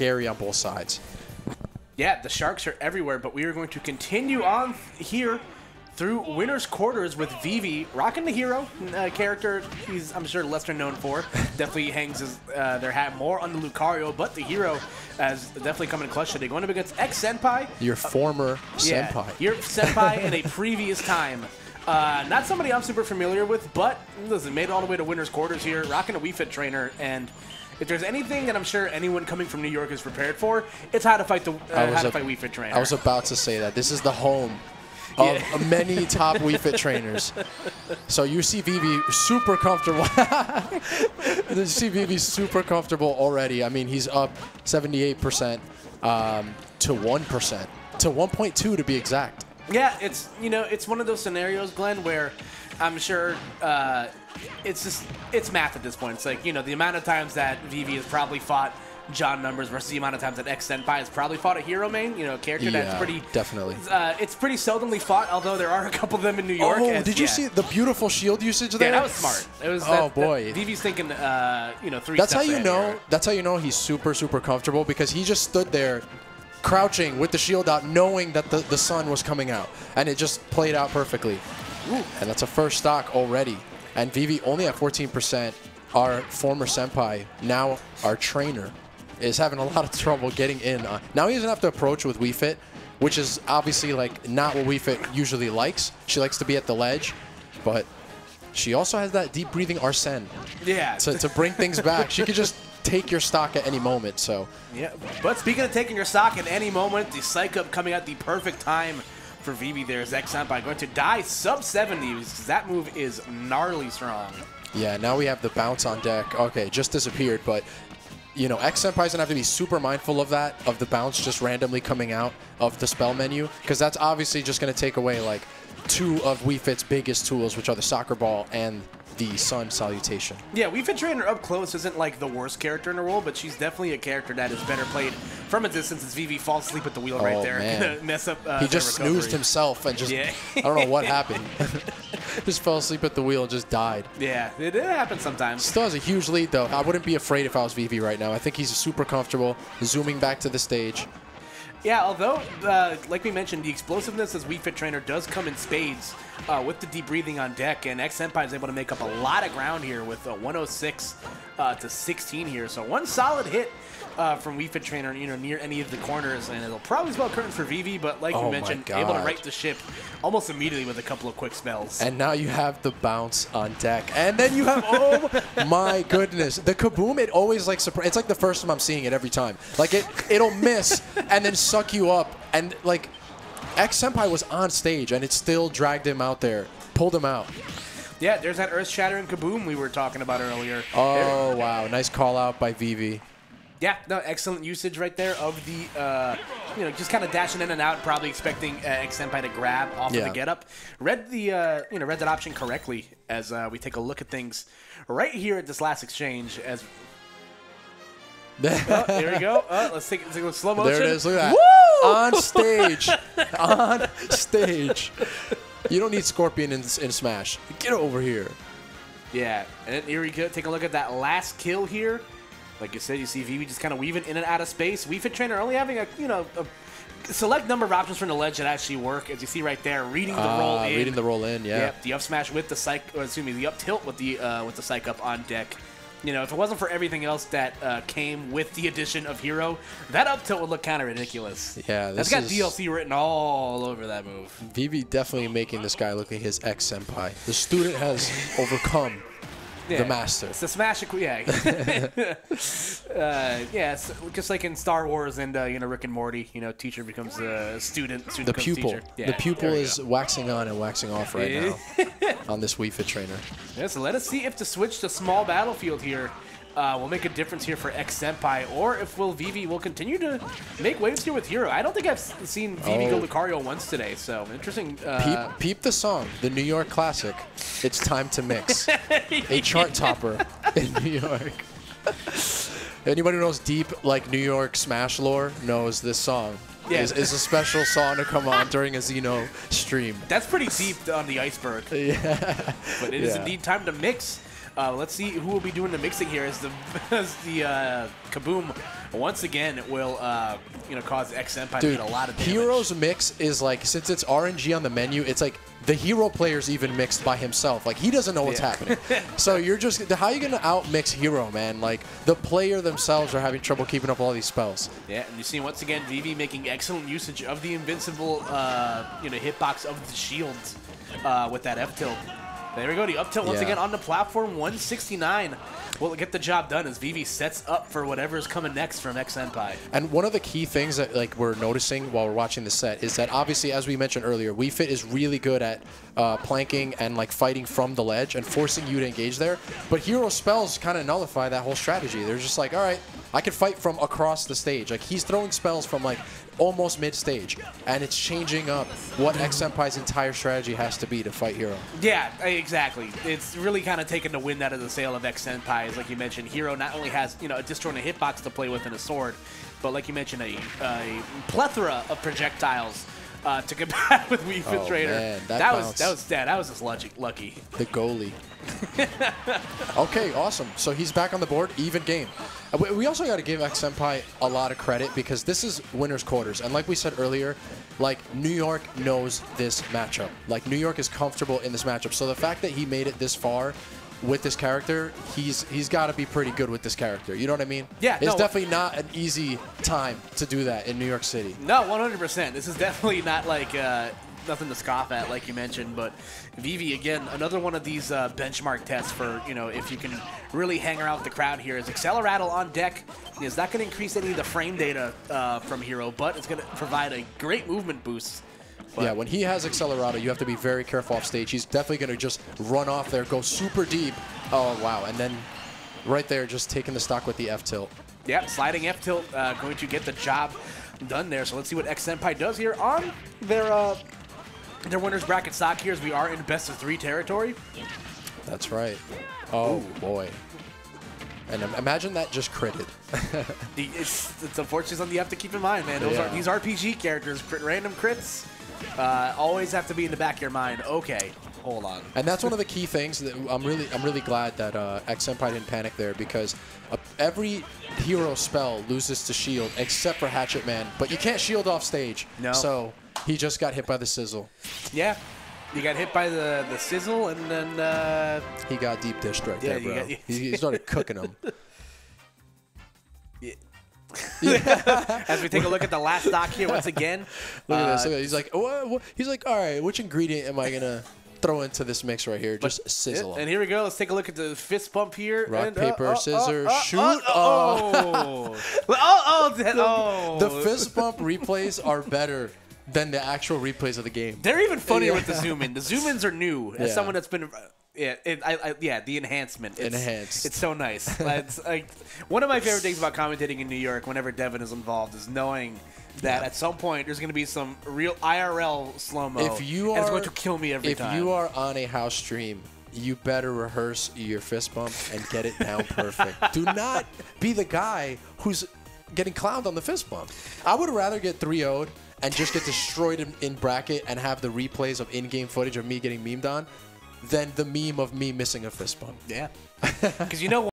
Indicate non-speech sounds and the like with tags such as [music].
scary on both sides. Yeah, the Sharks are everywhere, but we are going to continue on here through winners quarters with Vivi rocking the hero uh, character. He's I'm sure lesser known for. definitely hangs his, uh, their hat more on the Lucario, but the hero has definitely come in clutch today. Going up against ExSenpai. Your former Yeah, senpai. your senpai in a [laughs] previous time. Uh, not somebody I'm super familiar with, but listen, made it all the way to winners quarters here, rocking a Wii Fit trainer, and if there's anything that I'm sure anyone coming from New York is prepared for, it's how to fight the uh, how to a- fight Wii Fit trainer. I was about to say that this is the home [laughs] of Yeah. many top Wii Fit trainers. So you see Vivi super comfortable. [laughs] you see Vivi super comfortable already. I mean, he's up 78% um, to 1%, to 1.2 to be exact. Yeah, it's you know it's one of those scenarios, Glenn, where I'm sure uh, it's just it's math at this point. It's like you know the amount of times that Vivi has probably fought John Numbers versus the amount of times that ExSenpai has probably fought a hero main. You know, a character that's pretty definitely. Uh, it's pretty seldomly fought, although there are a couple of them in New York. Oh, did you yeah. see the beautiful shield usage there? Yeah, that was smart. It was. Oh, that, boy. that, Vivi's thinking, uh, you know, three. That's how you know. here. That's how you know he's super, super comfortable because he just stood there, crouching with the shield out, knowing that the, the sun was coming out, and it just played out perfectly. And that's a first stock already. And Vivi only at 14%. Our former senpai, now our trainer, is having a lot of trouble getting in. Uh, now he doesn't have to approach with Wii Fit, which is obviously like not what Wii Fit usually likes. She likes to be at the ledge, but she also has that deep breathing Arsene Yeah. to, to bring things back. She could just [laughs] take your stock at any moment. So Yeah, but speaking of taking your stock at any moment, the Psych Up coming at the perfect time for Vivi there is ExSenpai going to die sub 70 because that move is gnarly strong. yeah, now we have the bounce on deck. Okay, just disappeared, but you know, ExSenpai's gonna have to be super mindful of that, of the bounce just randomly coming out of the spell menu, because that's obviously just gonna take away like two of Wii Fit's biggest tools, which are the soccer ball and the sun salutation. Yeah, Wii Fit Trainer up close isn't like the worst character in the world, but she's definitely a character that is better played from a distance as Vivi falls asleep at the wheel right Oh, there. man. [laughs] Gonna mess up. Uh, He just recovery. snoozed himself and just Yeah. I don't know what [laughs] happened. [laughs] just fell asleep at the wheel and just died. Yeah, it, it happens sometimes. Still has a huge lead, though. I wouldn't be afraid if I was Vivi right now. I think he's super comfortable zooming back to the stage. Yeah, although, uh, like we mentioned, the explosiveness as Wii Fit Trainer does come in spades uh, with the deep breathing on deck, and ExSenpai is able to make up a lot of ground here with a 106 uh, to 16 here. So one solid hit uh, from Wii Fit Trainer, you know, near any of the corners, and it'll probably spell curtain for Vivi, but like Oh you mentioned, able to right the ship almost immediately with a couple of quick spells. And now you have the bounce on deck. And then you have, oh [laughs] my goodness. The kaboom, it always like, surpri- it's like the first time I'm seeing it every time. Like it, it'll miss and then suck you up. And like, ExSenpai was on stage and it still dragged him out there, pulled him out. yeah, there's that earth shattering kaboom we were talking about earlier. Oh, wow. Nice call out by Vivi. Yeah, no, excellent usage right there of the, uh, you know, just kind of dashing in and out, probably expecting uh, ExSenpai to grab off of the get up. Read the, uh, you know, read that option correctly as uh, we take a look at things right here at this last exchange. As [laughs] oh, there we go. Uh, let's take, take a slow motion. There it is. Look at that. Woo! On stage. [laughs] On stage. You don't need Scorpion in, in Smash. Get over here. Yeah, and then here we go. Take a look at that last kill here. Like you said, you see Vivi just kind of weaving in and out of space. Wii Fit Trainer only having a you know a select number of options from the ledge that actually work, as you see right there, reading the roll Ah, in. reading the roll in, yeah. Yep, the up smash with the psych, or excuse me, the up tilt with the uh, with the psych up on deck. You know, if it wasn't for everything else that uh, came with the addition of Hero, that up tilt would look kind of ridiculous. Yeah, that's got is- DLC written all over that move. Vivi definitely making this guy look like his ex senpai. The student has [laughs] overcome Yeah. the master. It's the Smash, equi- yeah. [laughs] uh, yeah, just like in Star Wars and uh, you know Rick and Morty. You know, teacher becomes a student. student The becomes pupil. Teacher. Yeah, the pupil is waxing on and waxing off right now [laughs] on this Wii Fit trainer. Yes, let us see if the switch to small battlefield here uh, will make a difference here for ExSenpai, or if will Vivi will continue to make waves here with Hero. I don't think I've seen Vivi Oh. go Lucario once today, so interesting. Uh, Peep, peep the song, the New York classic. It's time to mix. [laughs] a chart topper [laughs] in New York. Anybody who knows deep like New York Smash lore knows this song. Yeah. Is, is a special song to come on during a Xeno stream. That's pretty deep on the iceberg. [laughs] Yeah. But it is Yeah. indeed time to mix. Uh, let's see who will be doing the mixing here as the [laughs] as the uh, Kaboom once again will uh, you know cause X to Dude, get a lot of damage. Heroes mix is like since it's RNG on the menu, it's like the hero player's even mixed by himself. Like he doesn't know what's Yeah. happening. [laughs] so you're just how are you gonna outmix hero, man? Like the player themselves are having trouble keeping up all these spells. Yeah, and you see once again Vivi making excellent usage of the invincible, uh, you know, hitbox of the shields uh, with that F tilt. There we go, the up tilt once Yeah. again on the platform, 169. Will get the job done as Vivi sets up for whatever is coming next from ExSenpai. And one of the key things that like we're noticing while we're watching the set is that obviously, as we mentioned earlier, Wii Fit is really good at uh, planking and like fighting from the ledge and forcing you to engage there. But hero spells kind of nullify that whole strategy. They're just like, all right, I can fight from across the stage. Like he's throwing spells from like almost mid stage, and it's changing up what ExSenpai's entire strategy has to be to fight hero. Yeah, exactly. It's really kind of taken the wind out of the sail of ExSenpai. Like you mentioned, Hero not only has you know a disjointed hitbox to play with and a sword, but like you mentioned, a, a plethora of projectiles uh, to combat [laughs] with Wii Fit Oh, Trainer. man, that was that was yeah, that was just lucky. lucky. the goalie. okay, awesome. So he's back on the board, even game. Uh, we- We also got to give ExSenpai a lot of credit because this is winners quarters, and like we said earlier, like New York knows this matchup. Like New York is comfortable in this matchup. So the fact that he made it this far with this character, he's he's got to be pretty good with this character. You know what I mean? Yeah, It's no. definitely not an easy time to do that in New York City. No, 100%. This is definitely not like uh, nothing to scoff at, like you mentioned. But Vivi, again, another one of these uh, benchmark tests for, you know, if you can really hang around with the crowd here. Is Acceleratle on deck is not going to increase any of the frame data uh, from Hero, but it's going to provide a great movement boost. But Yeah, when he has Acceleratle, you have to be very careful off stage. He's definitely going to just run off there, go super deep. Oh, wow. And then right there, just taking the stock with the F tilt. yeah, sliding F tilt uh, going to get the job done there. So let's see what ExSenpai does here on their uh, their winners bracket stock here as we are in best of three territory. That's right. Oh, boy. And imagine that just critted. [laughs] It's, it's unfortunately something you have to keep in mind, man. Those Yeah. are these RPG characters, crit, random crits, uh, always have to be in the back of your mind. Okay, hold on. And that's one of the key things that I'm really I'm really glad that uh, ExSenpai didn't panic there because uh, every hero spell loses to shield except for Hatchet Man, but you can't shield off stage. No. So he just got hit by the sizzle. Yeah, you got hit by the the sizzle, and then uh, He got deep dished right Yeah, there, bro. got- he, he started cooking him. [laughs] [laughs] [laughs] as we take a look at the last stock here once again. Look at this. uh, Look at, he's like, what, what? He's like, all right, which ingredient am I gonna throw into this mix right here? Just sizzle And here we go. Let's take a look at the fist bump here. Rock, and, uh, paper, oh, oh, [laughs] scissors, oh, shoot. Oh, oh, oh, oh, that- oh. The fist bump replays are better than the actual replays of the game. They're even funnier with the zoom in. The zoom ins are new. As Yeah. someone that's been, yeah, it, I, I, yeah, the enhancement. It's, Enhanced. It's so nice. [laughs] like one of my favorite things about commentating in New York. Whenever Devin is involved, is knowing that Yeah. at some point there's going to be some real IRL slow mo. If you and it's are going to kill me every if time. you are on a house stream, you better rehearse your fist bump and get it down perfect. [laughs] Do not be the guy who's getting clowned on the fist bump. I would rather get 3 0'd and just get destroyed in, in bracket and have the replays of in game footage of me getting memed on than the meme of me missing a fist bump. yeah, [laughs] because you know